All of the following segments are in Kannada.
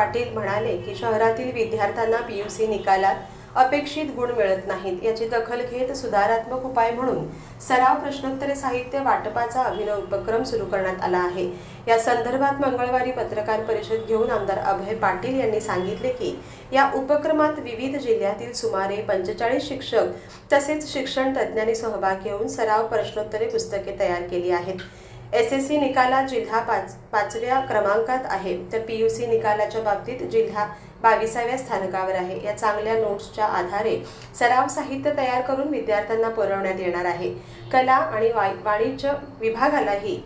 पाटील म्हणाले की शहरातील विद्यार्थ्यांना पीयूसी निकालात अपेक्षित गुण मिळत नाहीत. याची दखल घेत सुधारात्मक उपाय म्हणून सराव प्रश्नोत्तरे साहित्य वाटपाचा अभिनव उपक्रम सुरू करण्यात आला आहे. या संदर्भात मंगळवारी पत्रकार परिषद घेऊन आमदार अभय पाटील यांनी सांगितले की या उपक्रमात विविध जिल्ह्यातील सुमारे पंचेचाळीस शिक्षक तसेच शिक्षण तज्ज्ञांनी सहभाग घेऊन सराव प्रश्नोत्तरे पुस्तके तयार केली आहेत. एस एस सी निकालात जिल्हा पाच पाचव्या क्रमांकात आहे. तर पी यू सी निकालाच्या बाबतीत जिल्हा बावीसाव्या स्थानकावर आहे. या चांगल्या नोट्सच्या आधारे सराव साहित्य तयार करून विद्यार्थ्यांना पुरवण्यात येणार आहे. कला आणि वा वाणिज्य विभागालाही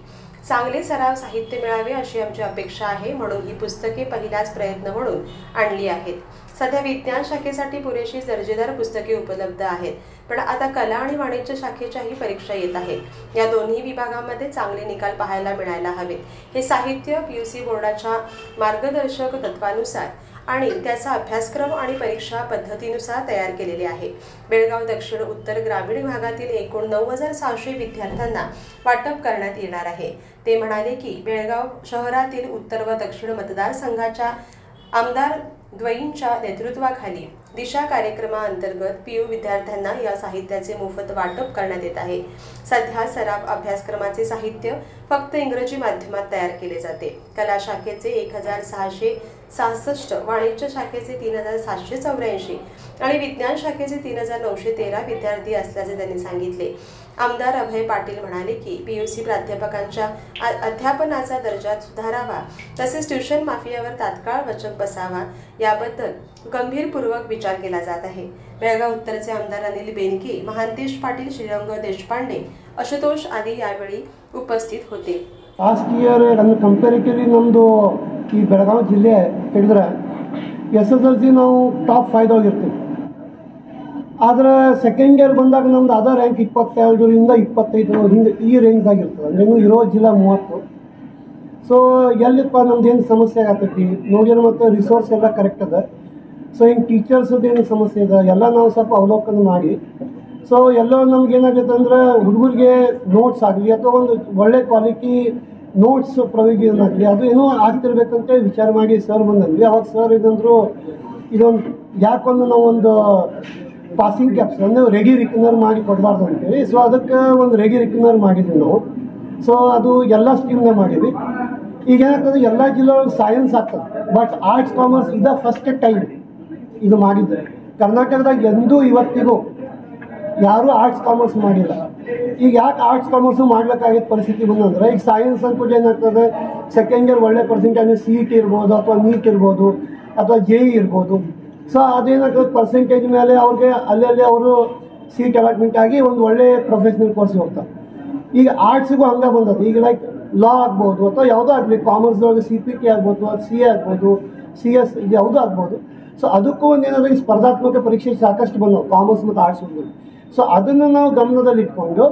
चांगले सराव साहित्य मिळावे अशी आमची अपेक्षा आहे. म्हणून ही पुस्तके पहिलाच प्रयत्न म्हणून आणली आहेत. सध्या विज्ञान शाखेसाठी पुरेशी दर्जेदार पुस्तके उपलब्ध आहेत. पण आता कला आणि वाणिज्य शाखेच्याही परीक्षा येत आहेत. या दोन्ही विभागामध्ये चांगले निकाल पाहायला मिळायला हवेत. हे साहित्य पी यू सी बोर्डाच्या मार्गदर्शक तत्वानुसार आणि त्याचा अभ्यासक्रम आणि परीक्षा पद्धतीनुसार तयार केलेले आहे. बेळगाव दक्षिण उत्तर ग्रामीण भागातील एकूण नऊ हजार सहाशे विद्यार्थ्यांना वाटप करण्यात येणार आहे. ते म्हणाले की बेळगाव शहरातील उत्तर व दक्षिण मतदारसंघाच्या आमदार द्वईंच्या नेतृत्वाखाली दिशा कार्यक्रमाअंतर्गत पी यू विद्यार्थ्यांना या साहित्याचे मोफत वाटप करण्यात येत आहे. सध्या सराव अभ्यासक्रमाचे साहित्य फक्त इंग्रजी माध्यमात तयार केले जाते. कला शाखेचे एक हजार सहाशे सहासष्ट वाणिज्य शाखेचे तीन हजार सातशे चौऱ्याऐंशी आणि विज्ञान शाखेचे तीन हजार नऊशे तेरा विद्यार्थी असल्याचे त्यांनी सांगितले. आमदार अभय पाटील म्हणाले की पी यू सी प्राध्यापकांच्या आ- अध्यापनाचा दर्जा सुधारावा तसेच ट्युशन माफियावर तात्काळ वचक बसावा याबद्दल गंभीरपूर्वक विचार केला जात आहे. बेळगाव उत्तरचे आमदार अनिल बेनके महांतेश पाटील श्रीरंग देशपांडे आशुतोष आदी यावेळी उपस्थित होते. ಲಾಸ್ಟ್ ಇಯರ್ ನನ್ನ ಕಂಪೇರಿಟಿವ್ಲಿ ನಮ್ಮದು ಈ ಬೆಳಗಾವಿ ಜಿಲ್ಲೆ ಹಿಡಿದ್ರೆ ಎಸ್ ಎಸ್ ಎಲ್ ಸಿ ನಾವು ಟಾಪ್ ಫೈವ್ದಾಗ ಆಗಿರ್ತೀವಿ ಆದರೆ ಸೆಕೆಂಡ್ ಇಯರ್ ಬಂದಾಗ ನಮ್ದು ಅದ ರ್ಯಾಂಕ್ ಇಪ್ಪತ್ತೆರಡರಿಂದ ಇಪ್ಪತ್ತೈದು ಹಿಂಗೆ ಈ ರೇಂಜ್ದಾಗ ಇರ್ತದೆ. ಅಂದ್ರೆ ಇನ್ನು ಇರೋ ಜಿಲ್ಲಾ ಮೂವತ್ತು. ಸೊ ಎಲ್ಲಿಪ್ಪ ನಮ್ದು ಏನು ಸಮಸ್ಯೆ ಆಗತ್ತೈತಿ ನೋಡಿದ್ರೆ ಮತ್ತು ರಿಸೋರ್ಸ್ ಎಲ್ಲ ಕರೆಕ್ಟ್ ಅದ. ಸೊ ಹಿಂಗೆ ಟೀಚರ್ಸದ್ದು ಏನು ಸಮಸ್ಯೆ ಇದೆ? ಎಲ್ಲ ನಾವು ಸ್ವಲ್ಪ ಅವಲೋಕನ ಮಾಡಿ. ಸೊ ಎಲ್ಲೋ ನಮ್ಗೆ ಏನಾಗುತ್ತೆ ಅಂದ್ರೆ ಹುಡುಗರಿಗೆ ನೋಟ್ಸ್ ಆಗಲಿ ಅಥವಾ ಒಂದು ಒಳ್ಳೆ ಕ್ವಾಲಿಟಿ ನೋಟ್ಸ್ ಪ್ರೊವಿಜನ್ ಆಗಲಿ, ಅದು ಏನೋ ಆಗ್ತಿರ್ಬೇಕಂತ ವಿಚಾರ ಮಾಡಿ ಸರ್ ಬಂದಂದ್ವಿ ಅವಾಗ ಸರ್ ಇದಂದ್ರು ಇದೊಂದು ಯಾಕೊಂದು ನಾವು ಒಂದು ಪಾಸಿಂಗ್ ಕ್ಯಾಪ್ಸ್ ಅಂದರೆ ರೆಡಿ ರಿಕನರ್ ಮಾಡಿ ಕೊಡಬಾರ್ದು ಅಂತೇಳಿ. ಸೊ ಅದಕ್ಕೆ ಒಂದು ರೆಡಿ ರಿಕನರ್ ಮಾಡಿದ್ವಿ ನಾವು. ಸೊ ಅದು ಎಲ್ಲ ಸ್ಕೀಮ್ನ ಮಾಡಿದ್ವಿ. ಈಗ ಏನಾಗ್ತದೆ, ಎಲ್ಲ ಜಿಲ್ಲೆ ಸೈನ್ಸ್ ಆಗ್ತದೆ ಬಟ್ ಆರ್ಟ್ಸ್ ಕಾಮರ್ಸ್ ಇದ ಫಸ್ಟ್ ಟೈಮ್ ಇದು ಮಾಡಿದ್ದೆ. ಕರ್ನಾಟಕದಾಗ ಎಂದೂ ಇವತ್ತಿಗೂ ಯಾರೂ ಆರ್ಟ್ಸ್ ಕಾಮರ್ಸ್ ಮಾಡಿಲ್ಲ. ಈಗ ಯಾಕೆ ಆರ್ಟ್ಸ್ ಕಾಮರ್ಸ್ ಮಾಡ್ಲಿಕ್ಕಾಗಿದ್ದ ಪರಿಸ್ಥಿತಿ ಬಂದಂದ್ರೆ ಈಗ ಸೈನ್ಸ್ ಅಂದ್ಕೊಂಡು ಏನಾಗ್ತದೆ? ಸೆಕೆಂಡ್ ಇಯರ್ ಒಳ್ಳೆ ಪರ್ಸೆಂಟೇಜ್ ಸಿ ಇ ಟಿ ಇರ್ಬೋದು, ಅಥವಾ ನೀಟ್ ಇರ್ಬೋದು, ಅಥವಾ ಜೆ ಇ ಇರ್ಬೋದು. ಸೊ ಅದೇನಾಗ್ತದೆ? ಪರ್ಸೆಂಟೇಜ್ ಮೇಲೆ ಅವ್ರಿಗೆ ಅಲ್ಲಲ್ಲಿ ಅವರು ಸೀಟ್ ಅಲಾಟ್ಮೆಂಟ್ ಆಗಿ ಒಂದು ಒಳ್ಳೆ ಪ್ರೊಫೆಷ್ನಲ್ ಕೋರ್ಸ್ಗೆ ಹೋಗ್ತಾರೆ. ಈಗ ಆರ್ಟ್ಸಿಗೂ ಹಂಗೆ ಬಂದದ್ದು. ಈಗ ಲೈಕ್ ಲಾ ಆಗ್ಬೋದು, ಅಥವಾ ಯಾವುದೋ ಆಗಲಿ ಕಾಮರ್ಸ್ ಒಳಗೆ ಸಿ ಪಿ ಟಿ ಆಗ್ಬೋದು ಸಿ ಎ ಆಗ್ಬೋದು ಸಿ ಎಸ್ ಇದು ಯಾವುದೂ ಆಗ್ಬೋದು. ಸೊ ಅದಕ್ಕೂ ಒಂದು ಏನಾದ್ರೆ ಸ್ಪರ್ಧಾತ್ಮಕ ಪರೀಕ್ಷೆ ಸಾಕಷ್ಟು ಬಂದವು ಕಾಮರ್ಸ್ ಮತ್ತು ಆರ್ಟ್ಸ್ ಸೊ ಅದನ್ನು ನಾವು ಗಮನದಲ್ಲಿ ಇಟ್ಕೊಂಡು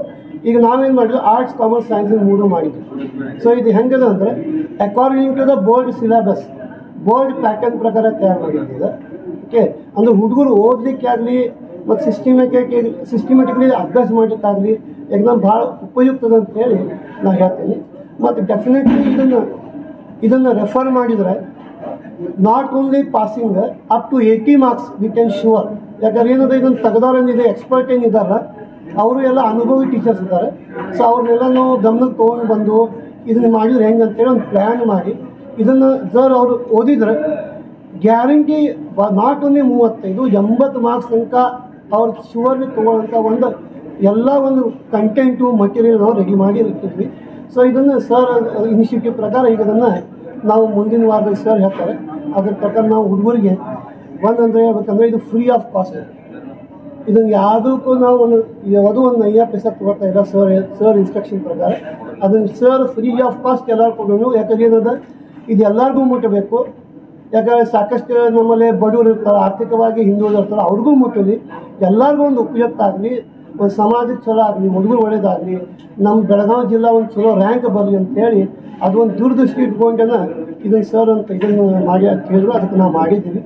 ಈಗ ನಾವೇನು ಮಾಡಿದ್ವಿ? ಆರ್ಟ್ಸ್ ಕಾಮರ್ಸ್ ಸೈನ್ಸ್ ಮೂರು ಮಾಡಿದ್ವಿ. ಸೊ ಇದು ಹೆಂಗದ ಅಂದರೆ according to the board syllabus board pattern ಪ್ರಕಾರ ತಯಾರು ಮಾಡಿದ್ದೀವಿ ಓಕೆ ಅಂದರೆ ಹುಡುಗರು ಓದಲಿಕ್ಕೆ ಆಗಲಿ, ಮತ್ತು ಸಿಸ್ಟಮೆಟಿಕ್ ಸಿಸ್ಟಮೆಟಿಕ್ಲಿ ಅಭ್ಯಾಸ ಮಾಡಲಿಕ್ಕಾಗಲಿ ಎಕ್ಸಾಮ್ ಭಾಳ ಉಪಯುಕ್ತದ ಅಂತ ಹೇಳಿ ನಾನು ಹೇಳ್ತೀನಿ. ಮತ್ತು ಡೆಫಿನೆಟ್ಲಿ ಇದನ್ನು ಇದನ್ನು ರೆಫರ್ ಮಾಡಿದರೆ not only passing up to eighty marks we can sure ಯಾಕಂದ್ರೆ ಏನಂದ್ರೆ ಇದನ್ನು ತೆಗೆದವ್ರೇನಿದೆ ಎಕ್ಸ್ಪರ್ಟ್ ಏನಿದ್ದಾರೆ, ಅವರು ಎಲ್ಲ ಅನುಭವಿ ಟೀಚರ್ಸ್ ಇದ್ದಾರೆ. ಸೊ ಅವ್ರನ್ನೆಲ್ಲ ನಾವು ಗಮನಕ್ಕೆ ತೊಗೊಂಡು ಬಂದು ಇದನ್ನು ಮಾಡಿದ್ರೆ ಹೆಂಗೆ ಅಂತೇಳಿ ಒಂದು ಪ್ಲ್ಯಾನ್ ಮಾಡಿ. ಇದನ್ನು ಸರ್ ಅವರು ಓದಿದ್ರೆ ಗ್ಯಾರಂಟಿ ನಾಟ್ ಓನ್ಲಿ ಮೂವತ್ತೈದು, ಎಂಬತ್ತು ಮಾರ್ಕ್ಸ್ ತನಕ ಅವ್ರು ಶುವರ್ಲಿ ತೊಗೊಳ್ಳೋಂಥ ಒಂದು ಎಲ್ಲ ಒಂದು ಕಂಟೆಂಟು ಮಟೀರಿಯಲ್ ನಾವು ರೆಡಿ ಮಾಡಿ ಇರ್ತಿದ್ವಿ ಸೊ ಇದನ್ನು ಸರ್ ಇನಿಷಿಯೇಟಿವ್ ಪ್ರಕಾರ ಈಗ ಅದನ್ನು ನಾವು ಮುಂದಿನ ವಾರದಲ್ಲಿ ಸರ್ ಹೇಳ್ತಾರೆ. ಅದ್ರ ಪ್ರಕಾರ ನಾವು ಹುಡುಗರಿಗೆ ಒಂದಂದ್ರೆ ಹೇಳ್ಬೇಕಂದ್ರೆ ಇದು ಫ್ರೀ ಆಫ್ ಕಾಸ್ಟ್ ಇದನ್ನು ಯಾವುದಕ್ಕೂ ನಾವು ಒಂದು ಅದು ಒಂದು ಅಯ್ಯ ಪೈಸಾ ತಗೋತಾ ಇಲ್ಲ ಸರ್ ಸರ್ ಇನ್ಸ್ಟ್ರಕ್ಷನ್ ಪ್ರಕಾರ. ಅದನ್ನು ಸರ್ ಫ್ರೀ ಆಫ್ ಕಾಸ್ಟ್ ಎಲ್ಲರೂ ಕೊಡೋನು ಯಾಕಂದ್ರೆ ಏನದ ಇದು ಎಲ್ಲರಿಗೂ ಮುಟ್ಟಬೇಕು. ಯಾಕಂದರೆ ಸಾಕಷ್ಟು ನಮ್ಮಲ್ಲಿ ಬಡವರು ಇರ್ತಾರೆ, ಆರ್ಥಿಕವಾಗಿ ಹಿಂದುಳಿದಿರ್ತಾರೆ ಅವ್ರಿಗೂ ಮುಟ್ಟಲಿ. ಎಲ್ಲರಿಗೂ ಒಂದು ಉಪಯುಕ್ತ ಆಗಲಿ, ಒಂದು ಸಮಾಜಕ್ಕೆ ಚಲೋ ಆಗಲಿ, ಹುಡುಗರು ಒಳ್ಳೇದಾಗಲಿ, ನಮ್ಮ ಬೆಳಗಾವಿ ಜಿಲ್ಲಾ ಒಂದು ಚಲೋ ರ್ಯಾಂಕ್ ಬರಲಿ ಅಂತೇಳಿ ಅದೊಂದು ದೂರದೃಷ್ಟಿ ಇಟ್ಕೊಂಡನ ಇದನ್ನು ಸರ್ ಅಂತ ಇದನ್ನು ಮಾಡಿ ಅಂತ ಹೇಳಿದ್ರು. ಅದಕ್ಕೆ ನಾವು ಮಾಡಿದ್ದೀವಿ.